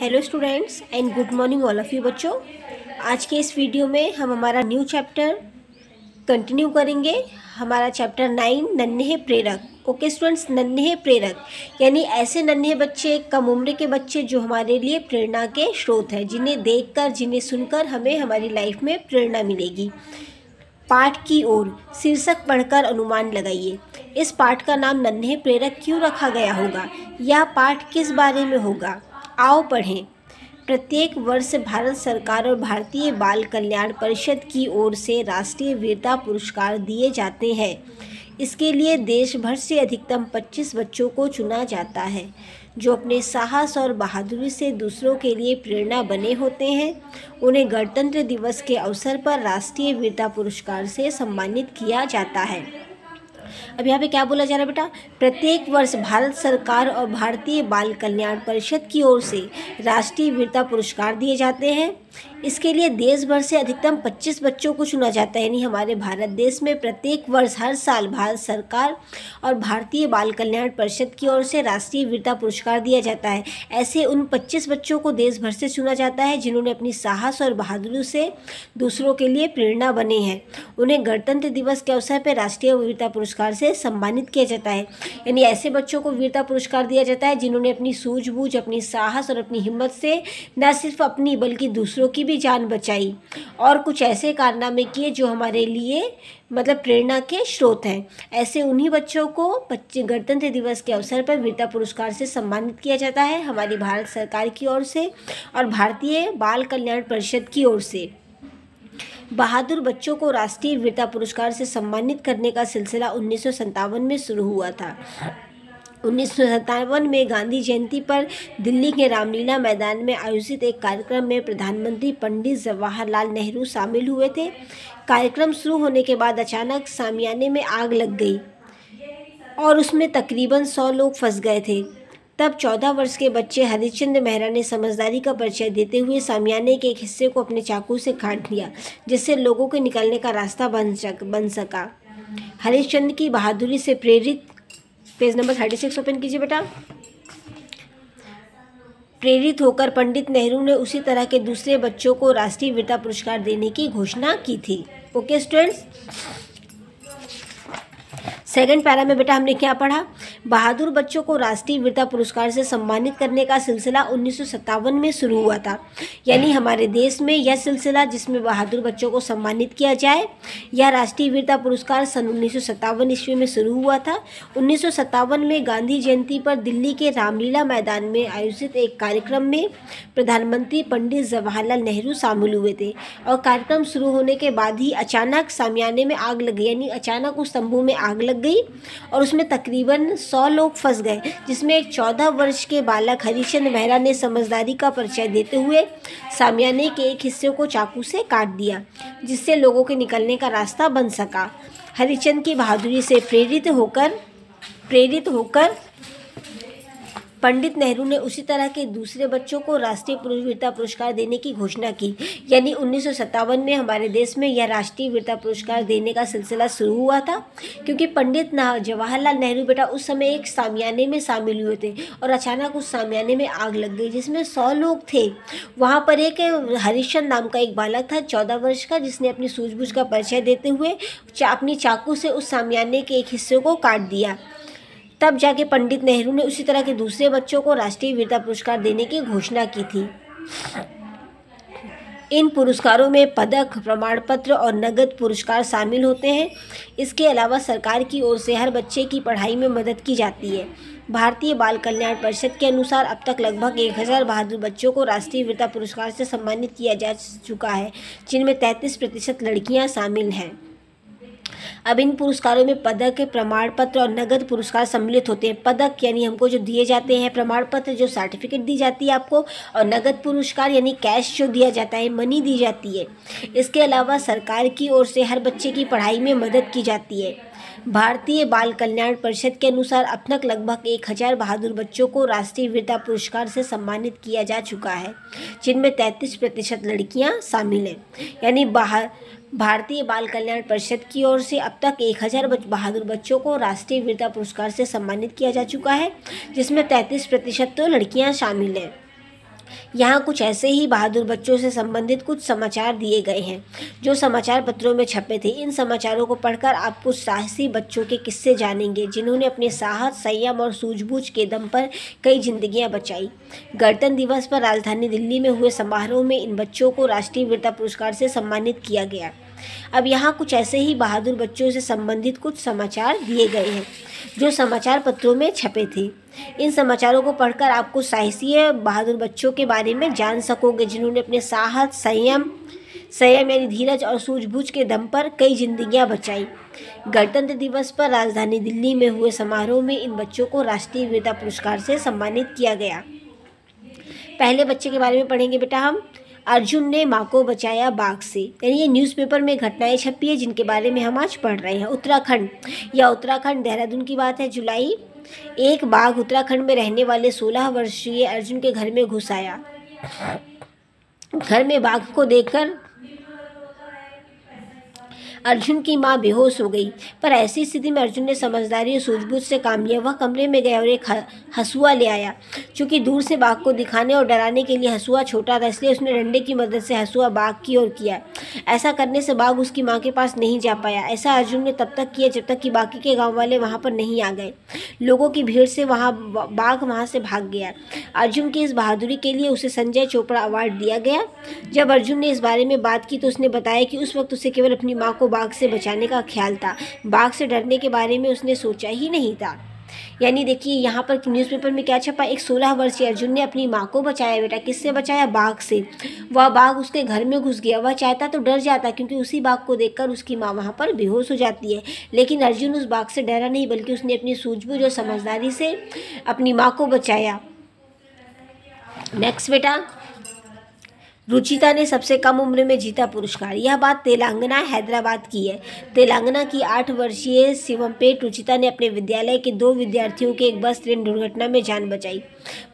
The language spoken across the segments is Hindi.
Hello students and good morning all of you बच्चों। आज के इस वीडियो में हम हमारा न्यू चैप्टर कंटिन्यू करेंगे। हमारा चैप्टर नाइन नन्हे प्रेरक। ओके स्टूडेंट्स नन्हे प्रेरक। यानी ऐसे नन्हे बच्चे, कम उम्र के बच्चे जो हमारे लिए प्रेरणा के स्रोत हैं, जिन्हें देखकर, जिन्हें सुनकर हमें हमारी लाइफ में प्रेरणा मिलेगी। पाठ की ओर शीर्षक पढ़कर अनुमान लगाइए। इस पाठ का नाम नन्हे प्रेरक क्यों रखा गया होगा? यह पाठ किस बारे में होगा? आओ पढ़ें। प्रत्येक वर्ष भारत सरकार और भारतीय बाल कल्याण परिषद की ओर से राष्ट्रीय वीरता पुरस्कार दिए जाते हैं। इसके लिए देश भर से अधिकतम 25 बच्चों को चुना जाता है, जो अपने साहस और बहादुरी से दूसरों के लिए प्रेरणा बने होते हैं। उन्हें गणतंत्र दिवस के अवसर पर राष्ट्रीय वीरता पुरस्कार से सम्मानित किया जाता है। अब यहाँ पे क्या बोला जा रहा है बेटा? प्रत्येक वर्ष भारत सरकार और भारतीय बाल कल्याण परिषद की ओर से राष्ट्रीय वीरता पुरस्कार दिए जाते हैं। इसके लिए देश भर से अधिकतम 25 बच्चों को चुना जाता है। यानी हमारे भारत देश में प्रत्येक वर्ष हर साल भारत सरकार और भारतीय बाल कल्याण परिषद की ओर से राष्ट्रीय वीरता पुरस्कार दिया जाता है। ऐसे उन 25 बच्चों को देश भर से चुना जाता है, जिन्होंने अपनी साहस और बहादुरी से दूसरों के लिए प्रेरणा बने हैं। उन्हें गणतंत्र दिवस के अवसर पर राष्ट्रीय वीरता पुरस्कार से सम्मानित किया जाता है। यानी ऐसे बच्चों को वीरता पुरस्कार दिया जाता है, जिन्होंने अपनी सूझबूझ, अपनी साहस और अपनी हिम्मत से न सिर्फ़ अपनी, बल्कि दूसरों की भी जान बचाई और कुछ ऐसे कारनामे किए जो हमारे लिए मतलब प्रेरणा के स्रोत हैं। ऐसे उन्हीं बच्चों को बच्चे, गणतंत्र दिवस के अवसर पर वीरता पुरस्कार से सम्मानित किया जाता है हमारी भारत सरकार की ओर से और भारतीय बाल कल्याण परिषद की ओर से। बहादुर बच्चों को राष्ट्रीय वीरता पुरस्कार से सम्मानित करने का सिलसिला उन्नीस सौ सत्तावन में शुरू हुआ था। उन्नीस सौ सत्तावन में गांधी जयंती पर दिल्ली के रामलीला मैदान में आयोजित एक कार्यक्रम में प्रधानमंत्री पंडित जवाहरलाल नेहरू शामिल हुए थे। कार्यक्रम शुरू होने के बाद अचानक सामियाने में आग लग गई और उसमें तकरीबन सौ लोग फंस गए थे। तब चौदह वर्ष के बच्चे हरिश्चंद्र मेहरा ने समझदारी का परिचय देते हुए सामियाने के एक हिस्से को अपने चाकू से काट लिया, जिससे लोगों के निकलने का रास्ता बन सक, बन सका। हरिश्चंद्र की बहादुरी से प्रेरित page number thirty six open कीजिए बेटा। प्रेरित होकर पंडित नेहरू ने उसी तरह के दूसरे बच्चों को राष्ट्रीय वीरता पुरस्कार देने की घोषणा की थी। ओके स्टूडेंट्स सेकंड पैरा में बेटा हमने क्या पढ़ा? बहादुर बच्चों को राष्ट्रीय वीरता पुरस्कार से सम्मानित करने का सिलसिला उन्नीस सौ सत्तावन में शुरू हुआ था। यानी हमारे देश में यह सिलसिला जिसमें बहादुर बच्चों को सम्मानित किया जाए, यह राष्ट्रीय वीरता पुरस्कार सन उन्नीस सौ सत्तावन ईस्वी में शुरू हुआ था। उन्नीस सौ सत्तावन में गांधी जयंती पर दिल्ली के रामलीला मैदान में आयोजित एक कार्यक्रम में प्रधानमंत्री पंडित जवाहरलाल नेहरू शामिल हुए थे और कार्यक्रम शुरू होने के बाद ही अचानक सामियाने में आग लगी, यानी अचानक उस तंबू में आग लग गई और उसमें तकरीबन सौ लोग फंस गए, जिसमें एक चौदह वर्ष के बालक हरिचंद मेहरा ने समझदारी का परिचय देते हुए सामियाने के एक हिस्से को चाकू से काट दिया, जिससे लोगों के निकलने का रास्ता बन सका। हरिचंद की बहादुरी से प्रेरित होकर प्रेरित होकर पंडित नेहरू ने उसी तरह के दूसरे बच्चों को राष्ट्रीय वीरता पुरस्कार देने की घोषणा की। यानी उन्नीस सौ सत्तावन में हमारे देश में यह राष्ट्रीय वीरता पुरस्कार देने का सिलसिला शुरू हुआ था, क्योंकि पंडित जवाहरलाल नेहरू बेटा उस समय एक सामियाने में शामिल हुए थे और अचानक उस सामियाने में आग लग गई, जिसमें सौ लोग थे। वहाँ पर एक हरिश्चंद नाम का एक बालक था, चौदह वर्ष का, जिसने अपनी सूझबूझ का परिचय देते हुए अपनी चाकू से उस सामियाने के एक हिस्से को काट दिया। तब जाके पंडित नेहरू ने उसी तरह के दूसरे बच्चों को राष्ट्रीय वीरता पुरस्कार देने की घोषणा की थी। इन पुरस्कारों में पदक प्रमाण पत्र और नगद पुरस्कार शामिल होते हैं। इसके अलावा सरकार की ओर से हर बच्चे की पढ़ाई में मदद की जाती है। भारतीय बाल कल्याण परिषद के अनुसार अब तक लगभग एक हज़ार बहादुर बच्चों को राष्ट्रीय वीरता पुरस्कार से सम्मानित किया जा चुका है, जिनमें तैंतीस प्रतिशत लड़कियाँ शामिल हैं। अब इन पुरस्कारों में पदक प्रमाण पत्र और नगद पुरस्कार सम्मिलित होते हैं। पदक यानी हमको जो दिए जाते हैं प्रमाण पत्र जो सर्टिफिकेट दी जाती है आपको, और नगद पुरस्कार यानी कैश जो दिया जाता है मनी दी जाती है। इसके अलावा सरकार की ओर से हर बच्चे की पढ़ाई में मदद की जाती है। भारतीय बाल कल्याण परिषद के अनुसार अब तक लगभग एक हज़ार बहादुर बच्चों को राष्ट्रीय वीरता पुरस्कार से सम्मानित किया जा चुका है, जिनमें तैंतीस प्रतिशत लड़कियाँ शामिल हैं। यानी बाहर भारतीय बाल कल्याण परिषद की ओर से अब तक एक हज़ार बहादुर बच्चों को राष्ट्रीय वीरता पुरस्कार से सम्मानित किया जा चुका है, जिसमें तैंतीस प्रतिशत तो लड़कियाँ शामिल हैं। यहाँ कुछ ऐसे ही बहादुर बच्चों से संबंधित कुछ समाचार दिए गए हैं, जो समाचार पत्रों में छपे थे। इन समाचारों को पढ़कर आप कुछ साहसी बच्चों के किस्से जानेंगे, जिन्होंने अपने साहस, संयम और सूझबूझ के दम पर कई जिंदगियाँ बचाई। गणतंत्र दिवस पर राजधानी दिल्ली में हुए समारोह में इन बच्चों को राष्ट्रीय वीरता पुरस्कार से सम्मानित किया गया। अब यहाँ कुछ ऐसे ही बहादुर बच्चों से संबंधित कुछ समाचार दिए गए हैं, जो समाचार पत्रों में छपे थे। इन समाचारों को पढ़कर आपको साहसी बहादुर बच्चों के बारे में जान सकोगे, जिन्होंने अपने साहस, संयम संयम यानी धीरज और सूझबूझ के दम पर कई जिंदगियाँ बचाई। गणतंत्र दिवस पर राजधानी दिल्ली में हुए समारोह में इन बच्चों को राष्ट्रीय वीरता पुरस्कार से सम्मानित किया गया। पहले बच्चे के बारे में पढ़ेंगे बेटा हम। अर्जुन ने माँ को बचाया बाघ से। यानी ये न्यूज़पेपर में घटनाएँ छपी है, जिनके बारे में हम आज पढ़ रहे हैं। उत्तराखंड, या उत्तराखंड देहरादून की बात है, जुलाई। एक बाघ उत्तराखंड में रहने वाले सोलह वर्षीय अर्जुन के घर में घुस आया। घर में बाघ को देखकर अर्जुन की माँ बेहोश हो गई। पर ऐसी स्थिति में अर्जुन ने समझदारी और सूझबूझ से काम लिया। वह कमरे में गया और एक हसुआ ले आया चूँकि दूर से बाघ को दिखाने और डराने के लिए हसुआ छोटा था, इसलिए उसने डंडे की मदद से हसुआ बाघ की ओर किया। ऐसा करने से बाघ उसकी माँ के पास नहीं जा पाया। ऐसा अर्जुन ने तब तक किया जब तक कि बाकी के गाँव वाले वहाँ पर नहीं आ गए। लोगों की भीड़ से वहाँ बाघ वहाँ से भाग गया। अर्जुन की इस बहादुरी के लिए उसे संजय चोपड़ा अवार्ड दिया गया। जब अर्जुन ने इस बारे में बात की तो उसने बताया कि उस वक्त उसे केवल अपनी माँ को बाघ से बचाने का ख्याल था। बाघ से डरने के बारे में उसने सोचा ही नहीं था। यानी देखिए, यहाँ पर न्यूज़पेपर में क्या छपा, एक सोलह वर्षीय अर्जुन ने अपनी माँ को बचाया बेटा। किससे बचाया? बाघ से। वह बाघ उसके घर में घुस गया। वह चाहता तो डर जाता क्योंकि उसी बाघ को देखकर उसकी माँ वहाँ पर बेहोश हो जाती है। लेकिन अर्जुन उस बाघ से डरा नहीं, बल्कि उसने अपनी सूझबूझ और समझदारी से अपनी माँ को बचाया। नेक्स्ट बेटा रुचिता ने सबसे कम उम्र में जीता पुरस्कार। यह बात तेलंगाना, हैदराबाद की है। तेलंगाना की आठ वर्षीय शिवमपेट रुचिता ने अपने विद्यालय के दो विद्यार्थियों के एक बस ट्रेन दुर्घटना में जान बचाई।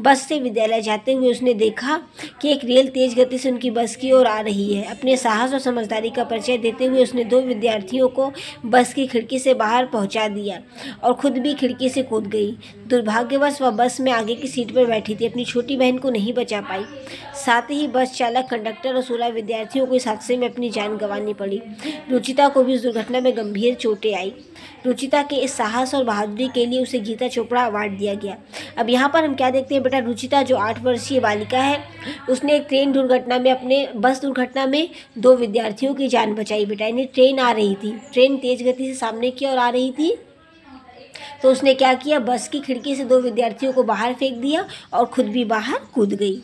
बस से विद्यालय जाते हुए उसने देखा कि एक रेल तेज गति से उनकी बस की ओर आ रही है। अपने साहस और समझदारी का परिचय देते हुए उसने दो विद्यार्थियों को बस की खिड़की से बाहर पहुँचा दिया और खुद भी खिड़की से कूद गई। दुर्भाग्यवश वह बस में आगे की सीट पर बैठी थी। अपनी छोटी बहन को नहीं बचा पाई। साथ ही बस चालक कंडक्टर और सोलह विद्यार्थियों को इस हादसे में अपनी जान गंवानी पड़ी। रुचिता को भी इस दुर्घटना में गंभीर चोटें आई। रुचिता के इस साहस और बहादुरी के लिए उसे गीता चोपड़ा अवार्ड दिया गया। अब यहाँ पर हम क्या देखते हैं, बेटा? रुचिता जो आठ वर्षीय बालिका है, उसने एक ट्रेन दुर्घटना में अपने, बस दुर्घटना में दो विद्यार्थियों की जान बचाई, बेटा। यानी ट्रेन आ रही थी। ट्रेन तेज गति से सामने की ओर आ रही थी। तो उसने क्या किया? बस की खिड़की से दो विद्यार्थियों को बाहर फेंक दिया और खुद भी बाहर कूद गई।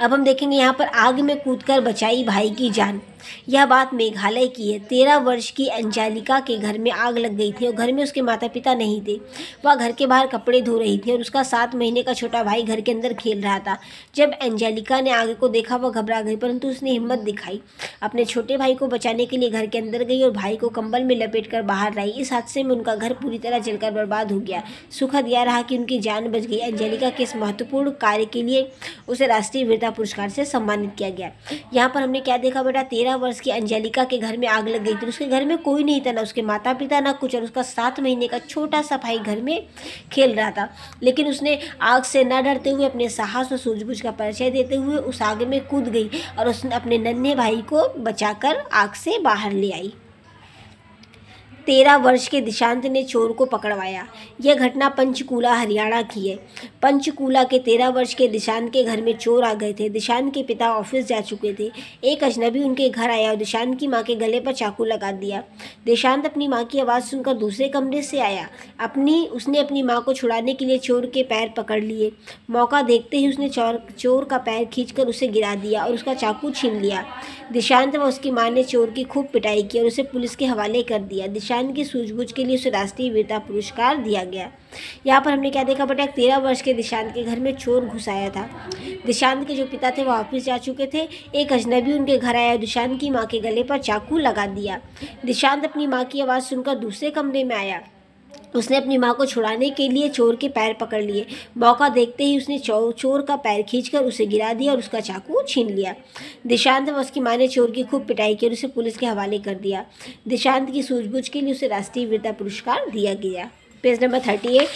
अब हम देखेंगे यहाँ पर आग में कूदकर बचाई भाई की जान। यह बात मेघालय की है। तेरह वर्ष की अंजालिका के घर में आग लग गई थी और घर में उसके माता पिता नहीं थे। वह घर के बाहर कपड़े धो रही थी और उसका सात महीने का छोटा भाई घर के अंदर खेल रहा था। जब अंजालिका ने आग को देखा, वह घबरा गई, परंतु उसने हिम्मत दिखाई। अपने छोटे भाई को बचाने के लिए घर के अंदर गई और भाई को कंबल में लपेट कर बाहर लाई। इस हादसे में उनका घर पूरी तरह जलकर बर्बाद हो गया। सुखद यह रहा कि उनकी जान बच गई। अंजलिका के इस महत्वपूर्ण कार्य के लिए उसे राष्ट्रीय वीरता पुरस्कार से सम्मानित किया गया। यहाँ पर हमने क्या देखा बेटा? तेरह वर्ष की अंजलिका के घर में आग लग गई थी। उसके घर में कोई नहीं था, ना उसके माता पिता ना कुछ, और उसका सात महीने का छोटा सा भाई घर में खेल रहा था। लेकिन उसने आग से न डरते हुए अपने साहस और सूझबूझ का परिचय देते हुए उस आग में कूद गई और उसने अपने नन्हे भाई को बचाकर आग से बाहर ले आई। तेरह वर्ष के दिशांत ने चोर को पकड़वाया। यह घटना पंचकूला, हरियाणा की है। पंचकूला के तेरह वर्ष के दिशांत के घर में चोर आ गए थे। दिशांत के पिता ऑफ़िस जा चुके थे। एक अजनबी उनके घर आया और दिशांत की माँ के गले पर चाकू लगा दिया। दिशांत अपनी माँ की आवाज़ सुनकर दूसरे कमरे से आया। अपनी, उसने अपनी माँ को छुड़ाने के लिए चोर के पैर पकड़ लिए। मौका देखते ही उसने चोर चोर का पैर खींचकर उसे गिरा दिया और उसका चाकू छीन लिया। दिशांत व उसकी माँ ने चोर की खूब पिटाई की और उसे पुलिस के हवाले कर दिया। दिशांत की सूझबूझ के लिए उसे राष्ट्रीय वीरता पुरस्कार दिया गया। यहाँ पर हमने क्या देखा बेटा तेरह वर्ष के दिशांत के घर में चोर घुस आया था। दिशांत के जो पिता थे, वो ऑफ़िस जा चुके थे। एक अजनबी उनके घर आया दिशांत की माँ के गले पर चाकू लगा दिया। दिशांत अपनी माँ की आवाज़ सुनकर दूसरे कमरे में आया। उसने अपनी माँ को छुड़ाने के लिए चोर के पैर पकड़ लिए। मौका देखते ही उसने चो, चोर का पैर खींचकर उसे गिरा दिया और उसका चाकू छीन लिया। दिशांत व उसकी माँ ने चोर की खूब पिटाई की और उसे पुलिस के हवाले कर दिया। दिशांत की सूझबूझ के लिए उसे राष्ट्रीय वीरता पुरस्कार दिया गया। पेज नंबर थर्टी एट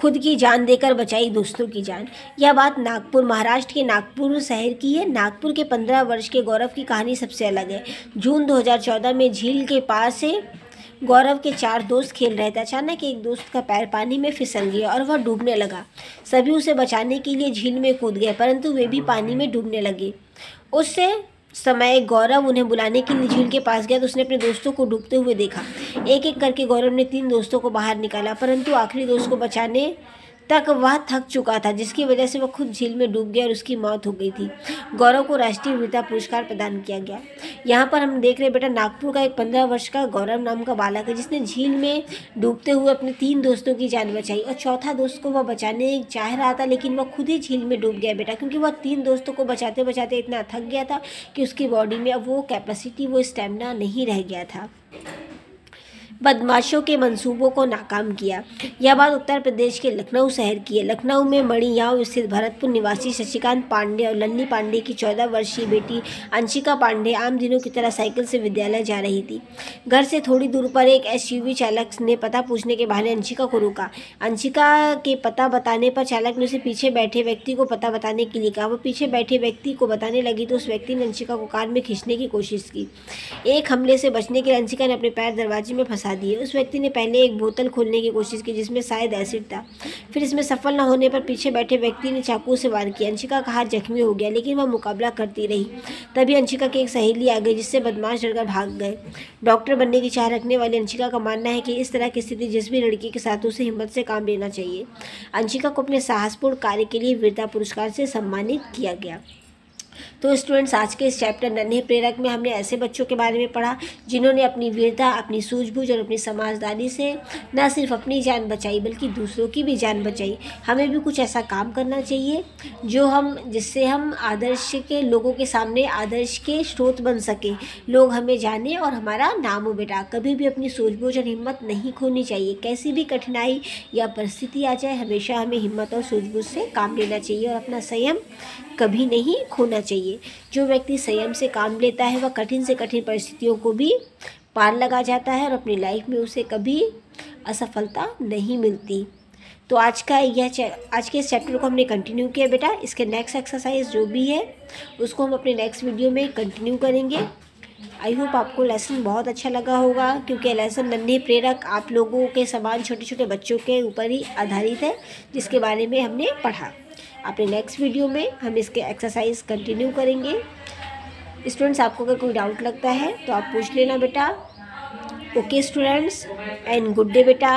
खुद की जान देकर बचाई दोस्तों की जान। यह बात नागपुर, महाराष्ट्र के नागपुर शहर की है। नागपुर के पंद्रह वर्ष के गौरव की कहानी सबसे अलग है। जून 2014 में झील के पास से गौरव के चार दोस्त खेल रहे थे। अचानक एक दोस्त का पैर पानी में फिसल गया और वह डूबने लगा। सभी उसे बचाने के लिए झील में कूद गए, परंतु वे भी पानी में डूबने लगे। उससे समय गौरव उन्हें बुलाने के लिए झील के पास गया तो उसने अपने दोस्तों को डूबते हुए देखा। एक एक करके गौरव ने तीन दोस्तों को बाहर निकाला, परंतु आखिरी दोस्त को बचाने तक वह थक चुका था, जिसकी वजह से वह खुद झील में डूब गया और उसकी मौत हो गई थी। गौरव को राष्ट्रीय वीरता पुरस्कार प्रदान किया गया। यहाँ पर हम देख रहे हैं, बेटा, नागपुर का एक पंद्रह वर्ष का गौरव नाम का बालक है, जिसने झील में डूबते हुए अपने तीन दोस्तों की जान बचाई और चौथा दोस्त को वह बचाने चाह रहा था, लेकिन वह खुद ही झील में डूब गया बेटा, क्योंकि वह तीन दोस्तों को बचाते बचाते इतना थक गया था कि उसकी बॉडी में अब वो कैपेसिटी वो स्टेमिना नहीं रह गया था। बदमाशों के मंसूबों को नाकाम किया। यह बात उत्तर प्रदेश के लखनऊ शहर की है। लखनऊ में मणियाव स्थित भरतपुर निवासी शशिकांत पांडे और लल्ली पांडे की चौदह वर्षीय बेटी अंशिका पांडे आम दिनों की तरह साइकिल से विद्यालय जा रही थी। घर से थोड़ी दूर पर एक एसयूवी चालक ने पता पूछने के बहाने अंशिका को रोका। अंशिका के पता बताने पर चालक ने उसे पीछे बैठे व्यक्ति को पता बताने के लिए कहा। वो पीछे बैठे व्यक्ति को बताने लगी तो उस व्यक्ति ने अंशिका को कार में खींचने की कोशिश की। एक हमले से बचने के लिए अंशिका ने अपने पैर दरवाजे में फंसा दिए। उस व्यक्ति ने पहले एक बोतल खोलने की कोशिश की जिसमें शायद एसिड था। फिर इसमें सफल न होने पर पीछे बैठे व्यक्ति ने चाकू से वार किया। अंशिका का हाथ जख्मी हो गया, लेकिन वह मुकाबला करती रही। तभी अंशिका की एक सहेली आ गई, जिससे बदमाश डरकर भाग गए। डॉक्टर बनने की चाह रखने वाली अंशिका का मानना है कि इस तरह की स्थिति जिस भी लड़की के साथ उसे हिम्मत से काम लेना चाहिए। अंशिका को अपने साहसपूर्ण कार्य के लिए वीरता पुरस्कार से सम्मानित किया गया। तो स्टूडेंट्स आज के इस चैप्टर नन्हे प्रेरक में हमने ऐसे बच्चों के बारे में पढ़ा, जिन्होंने अपनी वीरता, अपनी सूझबूझ और अपनी समाजदारी से न सिर्फ़ अपनी जान बचाई, बल्कि दूसरों की भी जान बचाई। हमें भी कुछ ऐसा काम करना चाहिए, जो हम, जिससे हम आदर्श के, लोगों के सामने आदर्श के स्रोत बन सकें। लोग हमें जाने और हमारा नाम हो बेटा कभी भी अपनी सूझबूझ और हिम्मत नहीं खोनी चाहिए। कैसी भी कठिनाई या परिस्थिति आ जाए, हमेशा हमें हिम्मत और सूझबूझ से काम लेना चाहिए और अपना संयम कभी नहीं खोना चाहिए। जो व्यक्ति संयम से काम लेता है, वह कठिन से कठिन परिस्थितियों को भी पार लगा जाता है और अपनी लाइफ में उसे कभी असफलता नहीं मिलती। तो आज का यह आज के इस चैप्टर को हमने कंटिन्यू किया बेटा। इसके नेक्स्ट एक्सरसाइज जो भी है, उसको हम अपने नेक्स्ट वीडियो में कंटिन्यू करेंगे। आई होप आपको लेसन बहुत अच्छा लगा होगा, क्योंकि लेसन नन्हे प्रेरक, आप लोगों के समान छोटे छोटे बच्चों के ऊपर ही आधारित है, जिसके बारे में हमने पढ़ा। अपने नेक्स्ट वीडियो में हम इसके एक्सरसाइज कंटिन्यू करेंगे। स्टूडेंट्स आपको अगर कोई डाउट लगता है तो आप पूछ लेना बेटा। Okay students and good day बेटा।